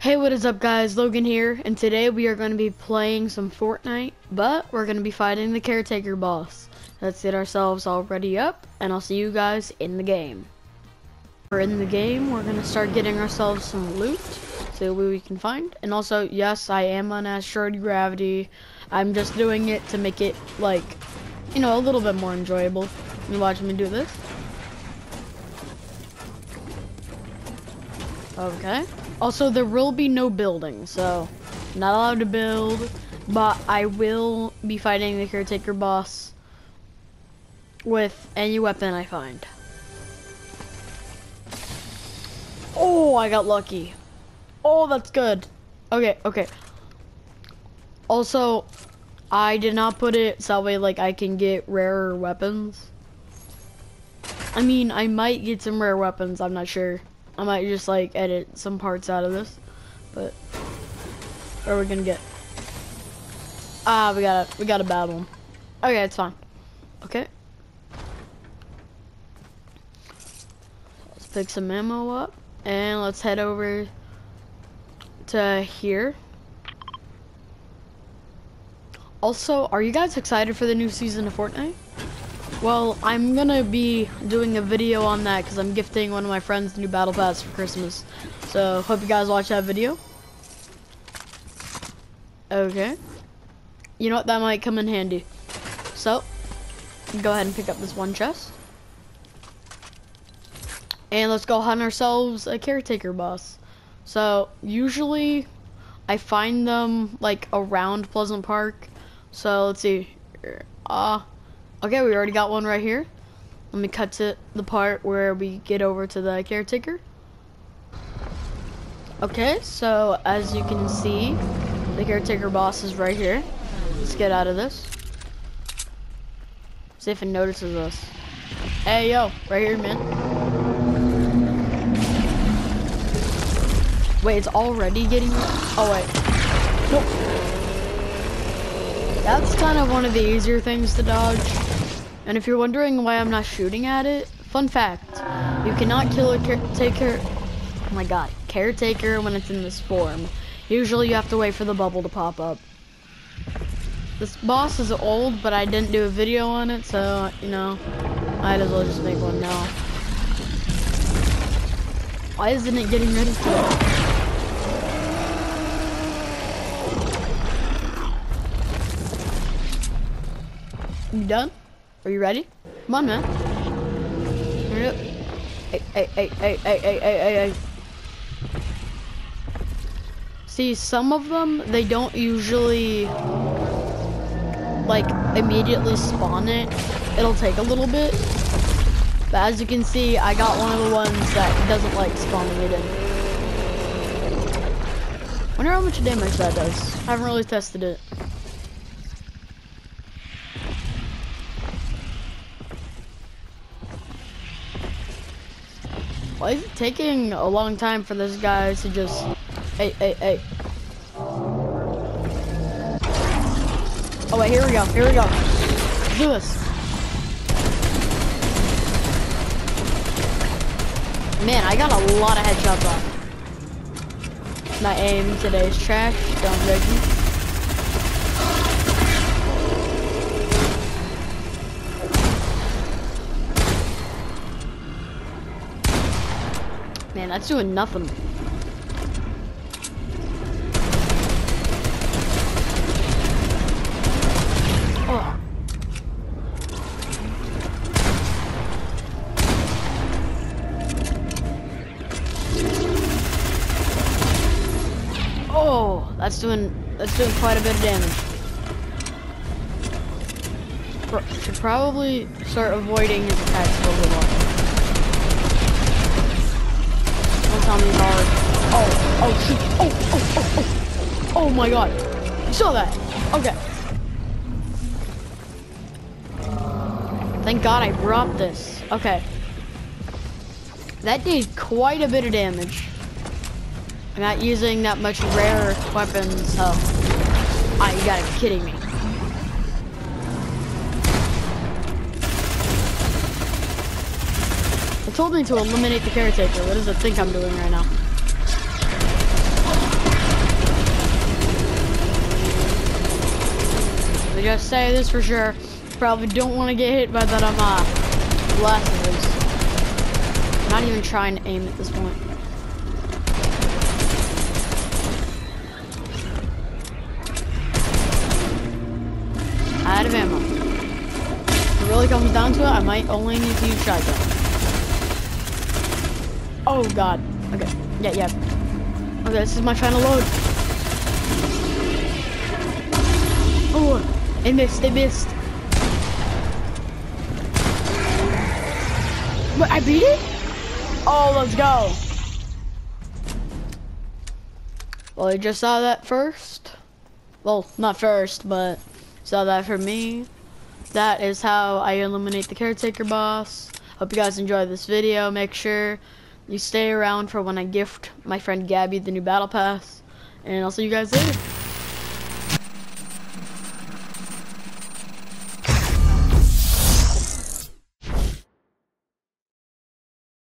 Hey, what is up guys? Logan here, and today we are going to be playing some Fortnite, but we're going to be fighting the Caretaker boss. Let's get ourselves all ready up, and I'll see you guys in the game. We're in the game, we're going to start getting ourselves some loot, see what we can find. And also, yes, I am on Asteroid Gravity. I'm just doing it to make it, like, you know, a little bit more enjoyable. You watch me do this. Okay. Also, there will be no building, so not allowed to build, but I will be fighting the caretaker boss with any weapon I find. Oh, I got lucky. Oh, that's good. Okay, okay. Also, I did not put it so that way like I can get rarer weapons. I mean, I might get some rare weapons, I'm not sure. I might just like edit some parts out of this, but where are we gonna get? Ah, we got a we got a bad. Okay, it's fine. Okay. Let's pick some ammo up and let's head over to here. Also, are you guys excited for the new season of Fortnite? Well, I'm gonna be doing a video on that because I'm gifting one of my friends new Battle Pass for Christmas. So, hope you guys watch that video. Okay. You know what, that might come in handy. So, go ahead and pick up this one chest. And let's go hunt ourselves a caretaker boss. So, usually, I find them, like, around Pleasant Park. So, let's see. Uh, Okay, we already got one right here. Let me cut to the part where we get over to the caretaker. Okay, so as you can see, the caretaker boss is right here. Let's get out of this. See if it notices us. Hey, yo, right here, man. Wait, it's already getting... Oh, wait. Nope. That's kind of one of the easier things to dodge. And if you're wondering why I'm not shooting at it, fun fact, you cannot kill a caretaker, oh my god, caretaker when it's in this form. Usually you have to wait for the bubble to pop up. This boss is old, but I didn't do a video on it, so, you know, I might as well just make one now. Why isn't it getting ready to? You done? Are you ready? Come on, man. Hey, hey, hey, hey, hey, hey, hey, hey. See, some of them, they don't usually, like, immediately spawn it. It'll take a little bit. But as you can see, I got one of the ones that doesn't like spawning it in. Wonder how much damage that does. I haven't really tested it. Why is it taking a long time for this guy to just... Hey, hey, hey. Oh wait, here we go, here we go. Let's do this. Man, I got a lot of headshots off. My aim today is trash, don't judge me. Man, that's doing nothing. Oh. Oh, that's doing that's doing quite a bit of damage. Pro should probably start avoiding his attacks a little more. These hard. Oh, oh, shoot. Oh, oh, oh, oh. Oh my god. You saw that. Okay. Thank god I brought this. Okay. That did quite a bit of damage. I'm not using that much rare weapons, so... Ah, you gotta be kidding me. Told me to eliminate the caretaker. What does it think I'm doing right now? I gotta say this for sure. Probably don't want to get hit by that um, uh, glasses. Not even trying to aim at this point. Out of ammo. If it really comes down to it, I might only need to use shotgun. Oh god. Okay. Yeah, yeah. Okay, this is my final load. Oh, it missed, they missed. Wait, I beat it? Oh, let's go. Well, I just saw that first. Well, not first, but saw that for me. That is how I eliminate the caretaker boss. Hope you guys enjoyed this video. Make sure you stay around for when I gift my friend Gabby the new battle pass. And I'll see you guys later.